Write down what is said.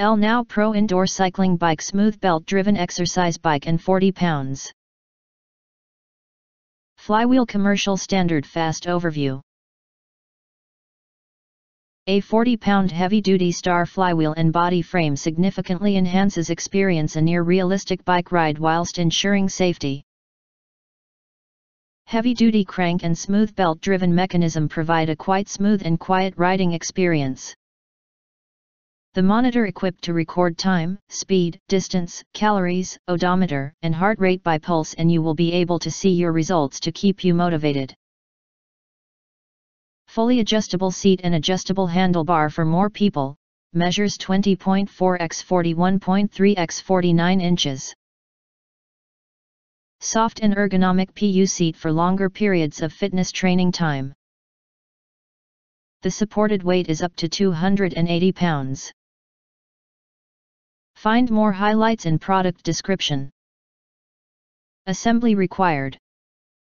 L Now Pro Indoor Cycling Bike Smooth Belt Driven Exercise Bike and 40 pounds. Flywheel Commercial Standard Fast Overview A 40-pound heavy-duty star flywheel and body frame significantly enhances experience a near-realistic bike ride whilst ensuring safety. Heavy-duty crank and smooth belt-driven mechanism provide a quite smooth and quiet riding experience. The monitor equipped to record time, speed, distance, calories, odometer, and heart rate by pulse and you will be able to see your results to keep you motivated. Fully adjustable seat and adjustable handlebar for more people, measures 20.4 x 41.3 x 49 inches. Soft and ergonomic PU seat for longer periods of fitness training time. The supported weight is up to 280 pounds. Find more highlights in product description. Assembly required.